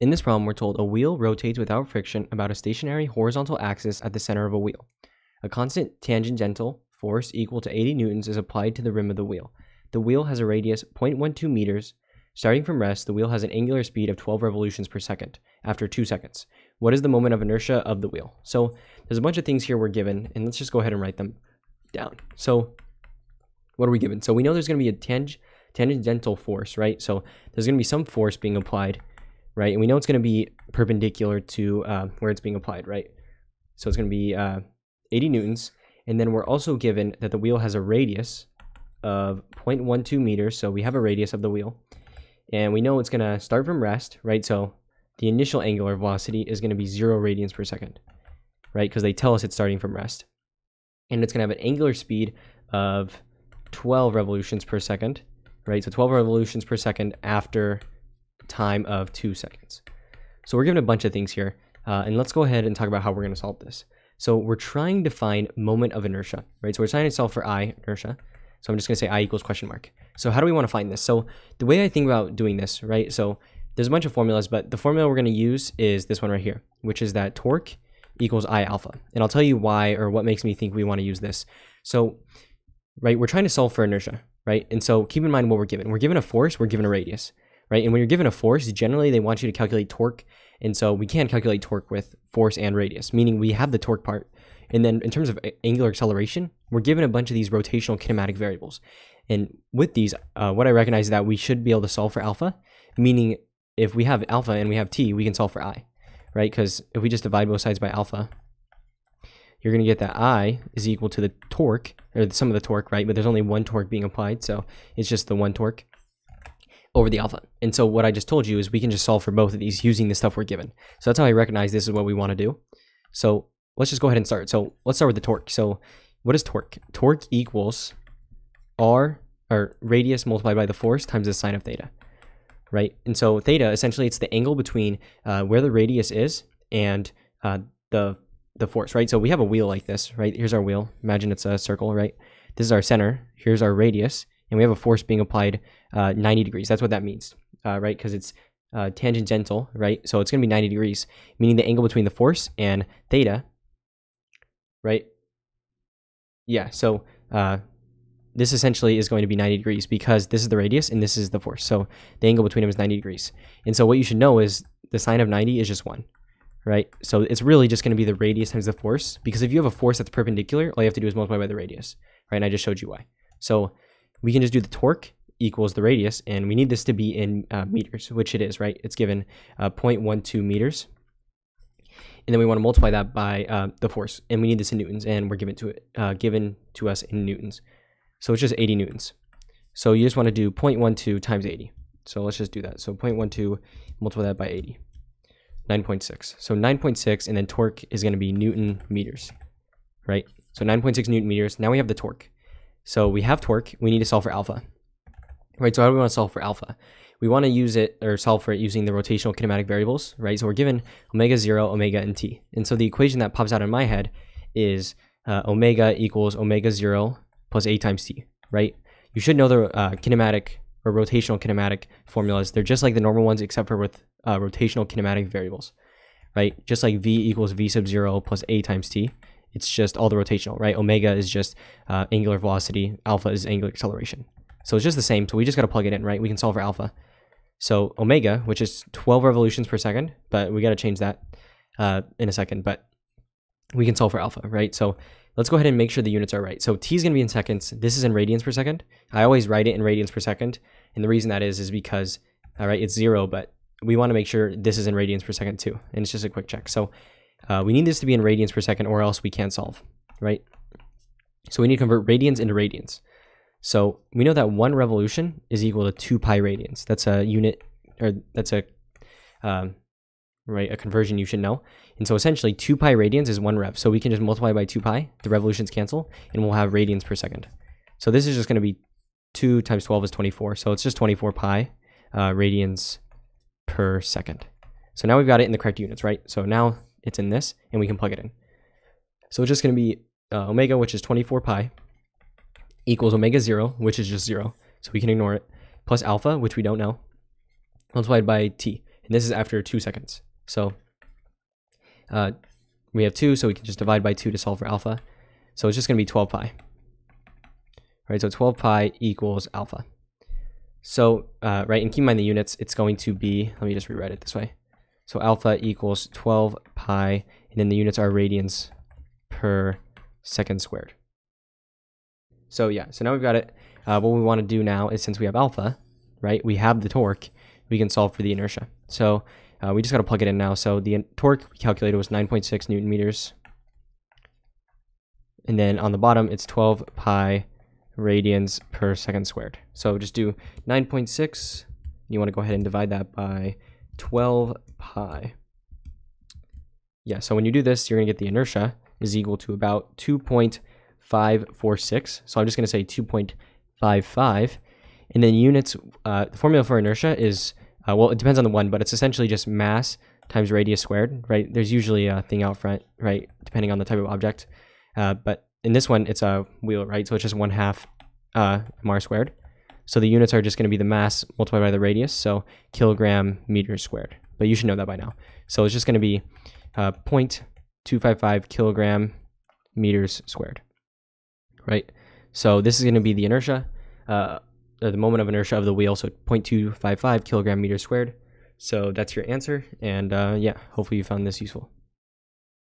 In this problem, we're told a wheel rotates without friction about a stationary horizontal axis at the center of a wheel. A constant tangential force equal to 80 newtons is applied to the rim of the wheel. The wheel has a radius 0.12 meters. Starting from rest, the wheel has an angular speed of 12 revolutions per second after 2 seconds. What is the moment of inertia of the wheel? So there's a bunch of things here we're given, and let's just go ahead and write them down. So what are we given? So we know there's going to be a tang tangential force, right? So there's going to be some force being applied right? And we know it's going to be perpendicular to uh, where it's being applied, right? So it's going to be uh, 80 newtons. And then we're also given that the wheel has a radius of 0.12 meters. So we have a radius of the wheel. And we know it's going to start from rest, right? So the initial angular velocity is going to be 0 radians per second, right? Because they tell us it's starting from rest. And it's going to have an angular speed of 12 revolutions per second, right? So 12 revolutions per second after time of two seconds. So we're given a bunch of things here, uh, and let's go ahead and talk about how we're going to solve this. So we're trying to find moment of inertia, right? So we're trying to solve for I, inertia. So I'm just going to say I equals question mark. So how do we want to find this? So the way I think about doing this, right? So there's a bunch of formulas, but the formula we're going to use is this one right here, which is that torque equals I alpha. And I'll tell you why or what makes me think we want to use this. So, right, we're trying to solve for inertia, right? And so keep in mind what we're given. We're given a force, we're given a radius right? And when you're given a force, generally they want you to calculate torque. And so we can calculate torque with force and radius, meaning we have the torque part. And then in terms of angular acceleration, we're given a bunch of these rotational kinematic variables. And with these, uh, what I recognize is that we should be able to solve for alpha, meaning if we have alpha and we have t, we can solve for i, right? Because if we just divide both sides by alpha, you're going to get that I is equal to the torque, or the sum of the torque, right? But there's only one torque being applied, so it's just the one torque over the alpha. And so what I just told you is we can just solve for both of these using the stuff we're given. So that's how I recognize this is what we want to do. So let's just go ahead and start. So let's start with the torque. So what is torque? Torque equals r, or radius multiplied by the force times the sine of theta, right? And so theta, essentially it's the angle between uh, where the radius is and uh, the the force, right? So we have a wheel like this, right? Here's our wheel. Imagine it's a circle, right? This is our center. Here's our radius and we have a force being applied uh, 90 degrees. That's what that means, uh, right? Because it's uh, tangential, right? So it's going to be 90 degrees, meaning the angle between the force and theta, right? Yeah, so uh, this essentially is going to be 90 degrees because this is the radius and this is the force. So the angle between them is 90 degrees. And so what you should know is the sine of 90 is just 1, right? So it's really just going to be the radius times the force because if you have a force that's perpendicular, all you have to do is multiply by the radius, right? And I just showed you why. So we can just do the torque equals the radius, and we need this to be in uh, meters, which it is, right? It's given uh, 0.12 meters. And then we want to multiply that by uh, the force, and we need this in newtons, and we're given to it, uh, given to us in newtons. So it's just 80 newtons. So you just want to do 0.12 times 80. So let's just do that. So 0.12 multiply that by 80. 9.6. So 9.6, and then torque is going to be newton meters, right? So 9.6 newton meters. Now we have the torque. So we have torque, we need to solve for alpha. Right, so how do we want to solve for alpha? We want to use it or solve for it using the rotational kinematic variables, right? So we're given omega 0, omega, and t. And so the equation that pops out in my head is uh, omega equals omega 0 plus a times t, right? You should know the uh, kinematic or rotational kinematic formulas. They're just like the normal ones except for with uh, rotational kinematic variables, right? Just like v equals v sub 0 plus a times t it's just all the rotational, right? Omega is just uh, angular velocity, alpha is angular acceleration. So it's just the same. So we just got to plug it in, right? We can solve for alpha. So omega, which is 12 revolutions per second, but we got to change that uh, in a second. But we can solve for alpha, right? So let's go ahead and make sure the units are right. So t is going to be in seconds. This is in radians per second. I always write it in radians per second. And the reason that is, is because, all right, it's zero, but we want to make sure this is in radians per second too. And it's just a quick check. So uh, we need this to be in radians per second or else we can't solve, right? So we need to convert radians into radians. So we know that one revolution is equal to two pi radians. That's a unit, or that's a, um, right, a conversion you should know. And so essentially two pi radians is one rev. So we can just multiply by two pi, the revolutions cancel, and we'll have radians per second. So this is just going to be 2 times 12 is 24. So it's just 24 pi uh, radians per second. So now we've got it in the correct units, right? So now it's in this, and we can plug it in. So it's just going to be uh, omega, which is 24 pi, equals omega 0, which is just 0, so we can ignore it, plus alpha, which we don't know, multiplied by t. and this is after two seconds. So uh, we have two, so we can just divide by two to solve for alpha. So it's just going to be 12 pi. Right, so 12 pi equals alpha. So, uh, right, and keep in mind the units, it's going to be, let me just rewrite it this way. So alpha equals 12 pi, and then the units are radians per second squared. So yeah, so now we've got it. Uh, what we want to do now is since we have alpha, right, we have the torque, we can solve for the inertia. So uh, we just got to plug it in now. So the torque we calculated was 9.6 newton meters. And then on the bottom, it's 12 pi radians per second squared. So just do 9.6. You want to go ahead and divide that by 12 pi. Yeah, so when you do this, you're going to get the inertia is equal to about 2.546. So I'm just going to say 2.55. And then units, uh, the formula for inertia is uh, well, it depends on the one, but it's essentially just mass times radius squared, right? There's usually a thing out front, right, depending on the type of object. Uh, but in this one, it's a wheel, right? So it's just one half uh, mr squared. So the units are just going to be the mass multiplied by the radius, so kilogram meters squared. But you should know that by now. So it's just going to be uh, 0.255 kilogram meters squared, right? So this is going to be the inertia. Uh, the moment of inertia of the wheel, so 0.255 kilogram meters squared. So that's your answer. And uh, yeah, hopefully you found this useful.